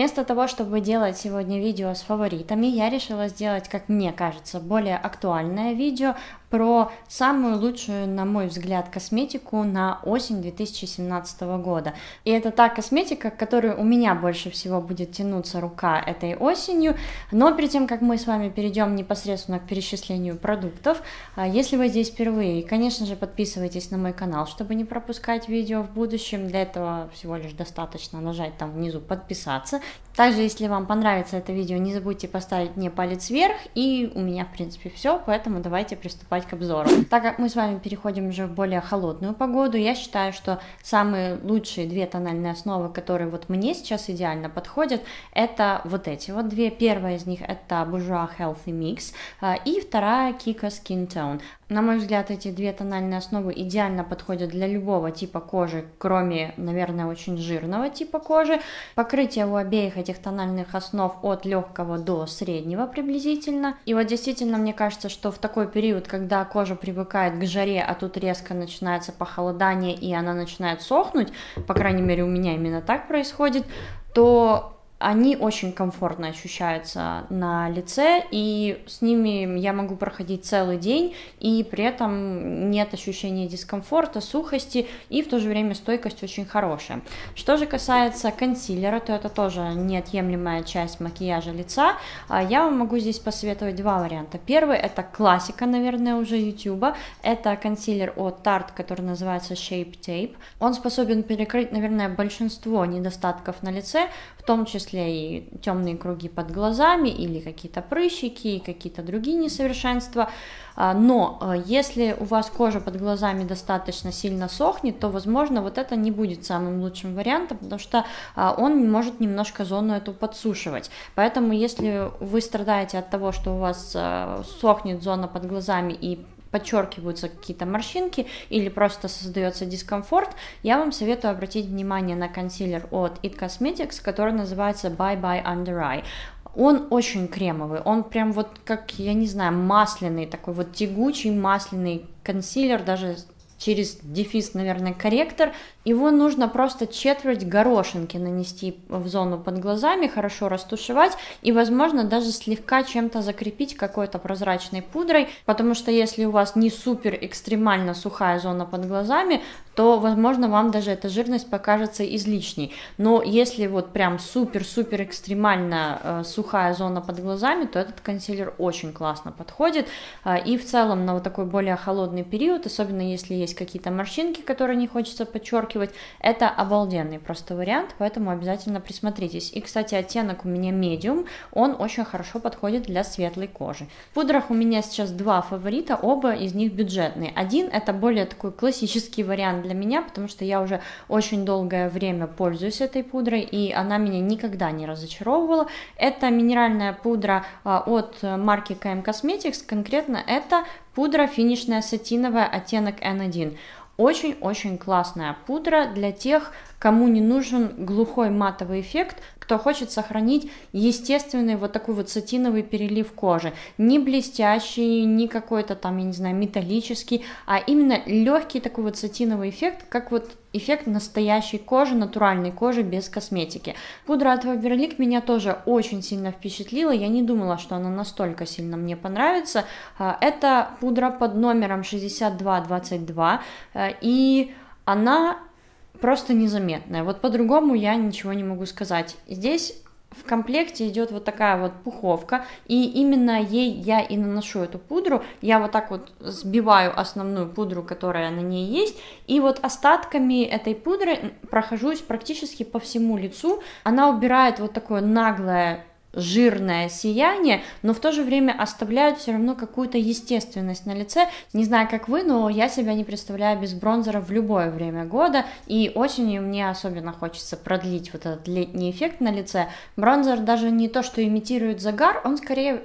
Вместо того, чтобы делать сегодня видео с фаворитами, я решила сделать, как мне кажется, более актуальное видео про самую лучшую, на мой взгляд, косметику на осень 2017 года. И это та косметика, к которой у меня больше всего будет тянуться рука этой осенью. Но перед тем, как мы с вами перейдем непосредственно к перечислению продуктов, а, если вы здесь впервые, конечно же, подписывайтесь на мой канал, чтобы не пропускать видео в будущем. Для этого всего лишь достаточно нажать там внизу подписаться. Также, если вам понравится это видео, не забудьте поставить мне палец вверх. И у меня, в принципе, все, поэтому давайте приступать к обзору. Так как мы с вами переходим уже в более холодную погоду, я считаю, что самые лучшие две тональные основы, которые вот мне сейчас идеально подходят, это вот эти вот две. Первая из них это Bourjois Healthy Mix а, и вторая Kiko Skin Tone. На мой взгляд, эти две тональные основы идеально подходят для любого типа кожи, кроме, наверное, очень жирного типа кожи. Покрытие у обеих этих тональных основ от легкого до среднего приблизительно. И вот действительно мне кажется, что в такой период, когда кожа привыкает к жаре, а тут резко начинается похолодание и она начинает сохнуть, по крайней мере у меня именно так происходит, то они очень комфортно ощущаются на лице, и с ними я могу проходить целый день, и при этом нет ощущения дискомфорта, сухости, и в то же время стойкость очень хорошая. Что же касается консилера, то это тоже неотъемлемая часть макияжа лица. А я вам могу здесь посоветовать два варианта. Первый это классика, наверное, уже YouTube. Это консилер от Tarte, который называется Shape Tape. Он способен перекрыть, наверное, большинство недостатков на лице, в том числе числе и темные круги под глазами или какие-то прыщики и какие-то другие несовершенства. А, но а, если у вас кожа под глазами достаточно сильно сохнет, то, возможно, вот это не будет самым лучшим вариантом, потому что а, он может немножко зону эту подсушивать. Поэтому, если вы страдаете от того, что у вас сохнет зона под глазами и подчеркиваются какие-то морщинки или просто создается дискомфорт, я вам советую обратить внимание на консилер от It Cosmetics, который называется Bye Bye Under Eye. Он очень кремовый, он прям вот как, я не знаю, масляный, такой вот тягучий масляный консилер, даже через дефис, наверное, корректор. Его нужно просто четверть горошинки нанести в зону под глазами, хорошо растушевать и, возможно, даже слегка чем-то закрепить какой-то прозрачной пудрой, потому что если у вас не супер экстремально сухая зона под глазами, то, возможно, вам даже эта жирность покажется излишней. Но если вот прям супер-супер экстремально э, сухая зона под глазами, то этот консилер очень классно подходит. Э, и в целом на вот такой более холодный период, особенно если есть какие-то морщинки, которые не хочется подчеркивать, это обалденный просто вариант, поэтому обязательно присмотритесь. И, кстати, оттенок у меня медиум, он очень хорошо подходит для светлой кожи. В пудрах у меня сейчас два фаворита, оба из них бюджетные. Один это более такой классический вариант для меня, потому что я уже очень долгое время пользуюсь этой пудрой, и она меня никогда не разочаровывала. Это минеральная пудра а, от марки KM Cosmetics, конкретно это пудра финишная сатиновая оттенок N1. Очень-очень классная пудра для тех, кому не нужен глухой матовый эффект, кто хочет сохранить естественный вот такой вот сатиновый перелив кожи, не блестящий, не какой-то там, я не знаю, металлический, а именно легкий такой вот сатиновый эффект, как вот эффект настоящей кожи, натуральной кожи без косметики. Пудра от Faberlic меня тоже очень сильно впечатлила, я не думала, что она настолько сильно мне понравится. А, это пудра под номером 6222, э, и она просто незаметная. Вот по-другому я ничего не могу сказать. Здесь в комплекте идет вот такая вот пуховка, и именно ей я и наношу эту пудру. Я вот так вот сбиваю основную пудру, которая на ней есть, и вот остатками этой пудры прохожусь практически по всему лицу. Она убирает вот такое наглое жирное сияние, но в то же время оставляют все равно какую-то естественность на лице. Не знаю, как вы, но я себя не представляю без бронзера в любое время года, и осенью мне особенно хочется продлить вот этот летний эффект на лице. Бронзер даже не то, что имитирует загар, он скорее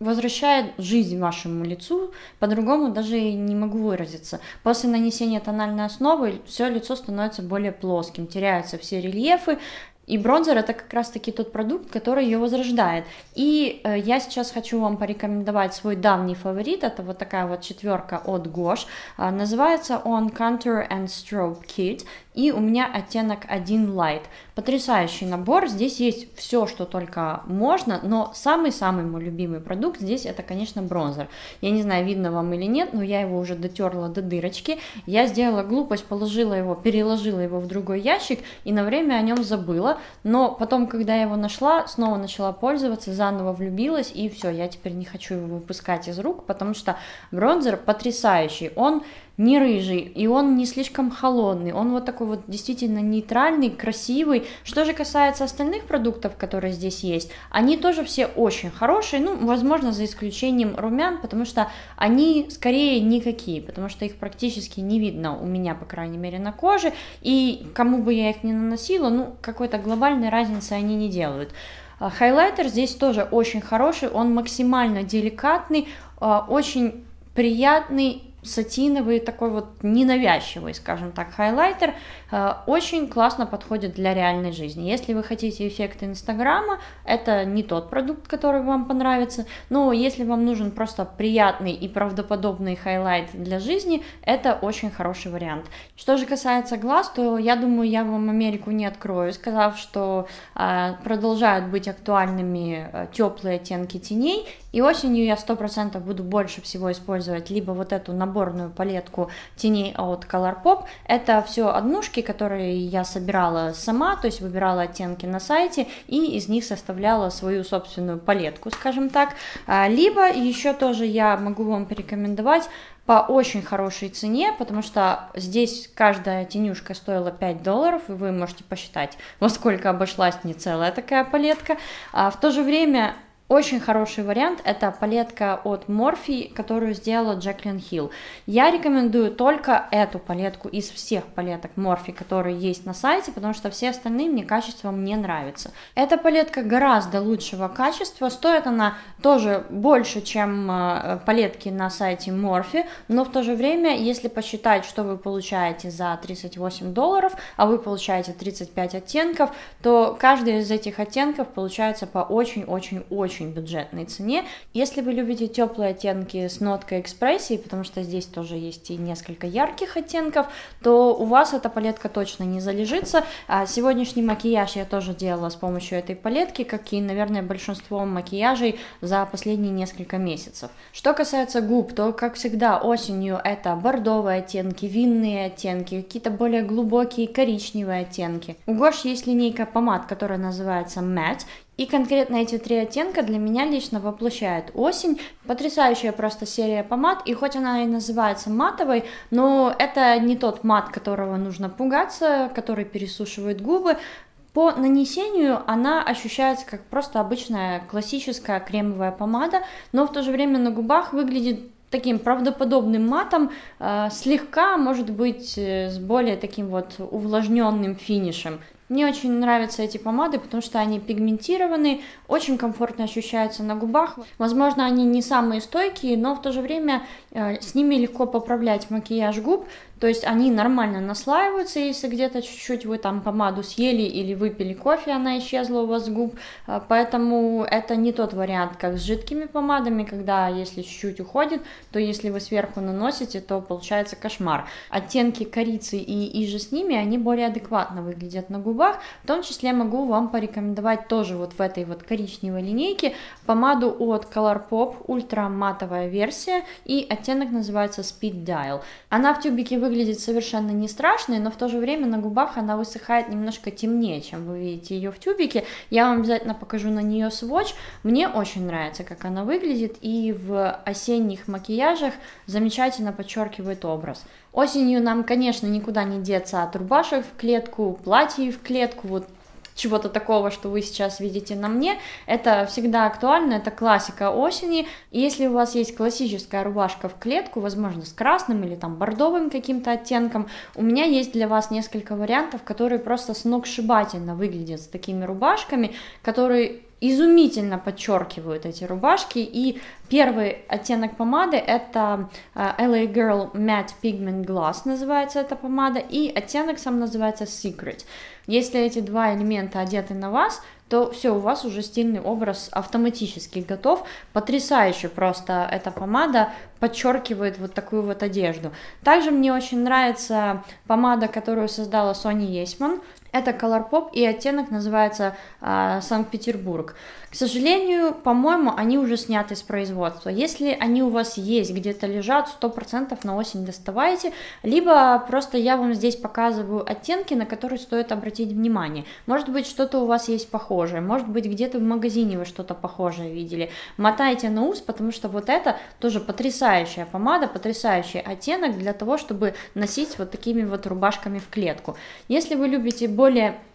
возвращает жизнь вашему лицу, по-другому даже не могу выразиться. После нанесения тональной основы все лицо становится более плоским, теряются все рельефы, и бронзер это как раз-таки тот продукт, который ее возрождает. И э, я сейчас хочу вам порекомендовать свой давний фаворит. Это вот такая вот четверка от Gosh. Э, называется он Contour and Strobe Kit. И у меня оттенок 1 Light. Потрясающий набор, здесь есть все, что только можно, но самый-самый мой любимый продукт здесь это, конечно, бронзер. Я не знаю, видно вам или нет, но я его уже дотерла до дырочки. Я сделала глупость, положила его, переложила его в другой ящик и на время о нем забыла, но потом, когда я его нашла, снова начала пользоваться, заново влюбилась, и все, я теперь не хочу его выпускать из рук, потому что бронзер потрясающий, он не рыжий, и он не слишком холодный, он вот такой вот действительно нейтральный, красивый. Что же касается остальных продуктов, которые здесь есть, они тоже все очень хорошие, ну, возможно, за исключением румян, потому что они скорее никакие, потому что их практически не видно у меня, по крайней мере, на коже, и кому бы я их не наносила, ну, какой-то глобальной разницы они не делают. А, хайлайтер здесь тоже очень хороший, он максимально деликатный, а, очень приятный сатиновый, такой вот ненавязчивый, скажем так, хайлайтер, э, очень классно подходит для реальной жизни. Если вы хотите эффекты Инстаграма, это не тот продукт, который вам понравится, но если вам нужен просто приятный и правдоподобный highlight для жизни, это очень хороший вариант. Что же касается глаз, то я думаю, я вам Америку не открою, сказав, что э, продолжают быть актуальными э, теплые оттенки теней, и осенью я 100% буду больше всего использовать либо вот эту наборную палетку теней от Colourpop. Это все однушки, которые я собирала сама, то есть выбирала оттенки на сайте и из них составляла свою собственную палетку, скажем так. А, либо еще тоже я могу вам порекомендовать по очень хорошей цене, потому что здесь каждая тенюшка стоила 5 долларов, и вы можете посчитать, во сколько обошлась не целая такая палетка. А в то же время очень хороший вариант – это палетка от Morphe, которую сделала Джеклин Хилл. Я рекомендую только эту палетку из всех палеток Morphe, которые есть на сайте, потому что все остальные мне качеством не нравятся. Эта палетка гораздо лучшего качества, стоит она тоже больше, чем э, палетки на сайте Morphe, но в то же время, если посчитать, что вы получаете за 38 долларов, а вы получаете 35 оттенков, то каждый из этих оттенков получается по очень-очень-очень очень бюджетной цене. Если вы любите теплые оттенки с ноткой экспрессии, потому что здесь тоже есть и несколько ярких оттенков, то у вас эта палетка точно не залежится. А сегодняшний макияж я тоже делала с помощью этой палетки, как и, наверное, большинство макияжей за последние несколько месяцев. Что касается губ, то, как всегда, осенью это бордовые оттенки, винные оттенки, какие-то более глубокие коричневые оттенки. У Гош есть линейка помад, которая называется Matte, и конкретно эти три оттенка для меня лично воплощают осень. Потрясающая просто серия помад, и хоть она и называется матовой, но это не тот мат, которого нужно пугаться, который пересушивает губы. По нанесению она ощущается как просто обычная классическая кремовая помада, но в то же время на губах выглядит таким правдоподобным матом, э, слегка, может быть, э, с более таким вот увлажненным финишем. Мне очень нравятся эти помады, потому что они пигментированы, очень комфортно ощущаются на губах. Возможно, они не самые стойкие, но в то же время э, с ними легко поправлять макияж губ, то есть они нормально наслаиваются, если где-то чуть-чуть вы там помаду съели или выпили кофе, она исчезла у вас с губ, э, поэтому это не тот вариант, как с жидкими помадами, когда если чуть-чуть уходит, то если вы сверху наносите, то получается кошмар. Оттенки корицы и, и же с ними, они более адекватно выглядят на губах, в том числе могу вам порекомендовать тоже вот в этой вот коричневой линейке помаду от Colourpop, ультра матовая версия, и оттенок называется Speed Dial. Она в тюбике выглядит совершенно не страшной, но в то же время на губах она высыхает немножко темнее, чем вы видите ее в тюбике. Я вам обязательно покажу на нее сводч. Мне очень нравится, как она выглядит, и в осенних макияжах замечательно подчеркивает образ. Осенью нам, конечно, никуда не деться от рубашек в клетку, платьев в клетку, вот чего-то такого, что вы сейчас видите на мне, это всегда актуально, это классика осени, и если у вас есть классическая рубашка в клетку, возможно, с красным или там бордовым каким-то оттенком, у меня есть для вас несколько вариантов, которые просто сногсшибательно выглядят с такими рубашками, которые изумительно подчеркивают эти рубашки. И первый оттенок помады это э, LA Girl Matte Pigment Gloss называется эта помада, и оттенок сам называется Secret. Если эти два элемента одеты на вас, то все, у вас уже стильный образ автоматически готов. Потрясающе просто эта помада подчеркивает вот такую вот одежду. Также мне очень нравится помада, которую создала Сони Есман. Это Colourpop и оттенок называется э, Санкт-Петербург. К сожалению, по-моему, они уже сняты с производства. Если они у вас есть, где-то лежат, 100% на осень доставайте, либо просто я вам здесь показываю оттенки, на которые стоит обратить внимание. Может быть, что-то у вас есть похожее, может быть, где-то в магазине вы что-то похожее видели. Мотайте на ус, потому что вот это тоже потрясающая помада, потрясающий оттенок для того, чтобы носить вот такими вот рубашками в клетку. Если вы любите более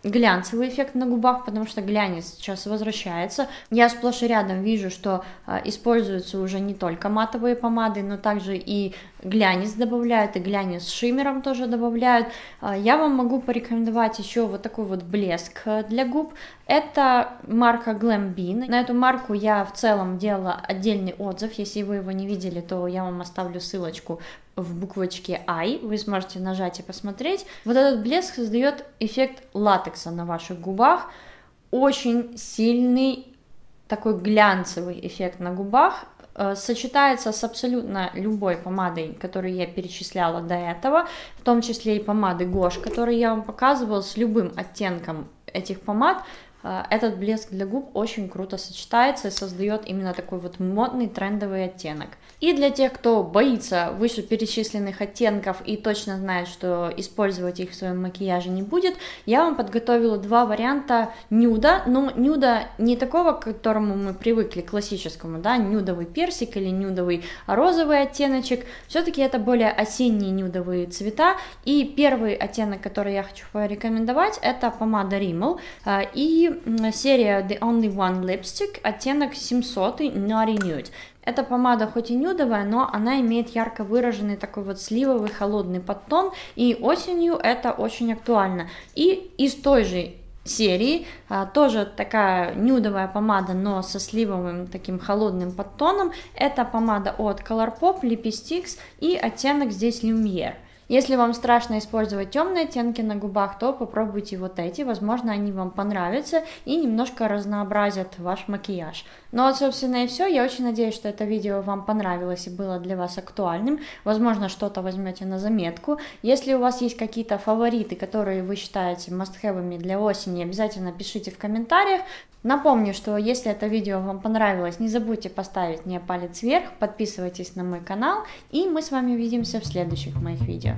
глянцевый эффект на губах, потому что глянец сейчас возвращается. Я сплошь и рядом вижу, что э, используются уже не только матовые помады, но также и глянец добавляют, и глянец с шиммером тоже добавляют. Э, я вам могу порекомендовать еще вот такой вот блеск для губ. Это марка Glam Bean. На эту марку я в целом делала отдельный отзыв. Если вы его не видели, то я вам оставлю ссылочку в буквочке I, вы сможете нажать и посмотреть. Вот этот блеск создает эффект латекса на ваших губах, очень сильный такой глянцевый эффект на губах, э, сочетается с абсолютно любой помадой, которую я перечисляла до этого, в том числе и помады Гош, которые я вам показывала, с любым оттенком этих помад, э, этот блеск для губ очень круто сочетается и создает именно такой вот модный трендовый оттенок. И для тех, кто боится вышеперечисленных оттенков и точно знает, что использовать их в своем макияже не будет, я вам подготовила два варианта нюда, но нюда не такого, к которому мы привыкли, классическому, да, нюдовый персик или нюдовый розовый оттеночек, все-таки это более осенние нюдовые цвета, и первый оттенок, который я хочу порекомендовать, это помада Rimmel. А, серия The Only One Lipstick, оттенок 700 Naughty Nude. Эта помада хоть и нюдовая, но она имеет ярко выраженный такой вот сливовый холодный подтон, и осенью это очень актуально. И из той же серии, а, тоже такая нюдовая помада, но со сливовым таким холодным подтоном. Это помада от Colourpop Lipsticks и оттенок здесь Lumiere. Если вам страшно использовать темные оттенки на губах, то попробуйте вот эти, возможно, они вам понравятся и немножко разнообразят ваш макияж. Ну вот, собственно, и все. Я очень надеюсь, что это видео вам понравилось и было для вас актуальным. Возможно, что-то возьмете на заметку. Если у вас есть какие-то фавориты, которые вы считаете must для осени, обязательно пишите в комментариях. Напомню, что если это видео вам понравилось, не забудьте поставить мне палец вверх, подписывайтесь на мой канал, и мы с вами увидимся в следующих моих видео.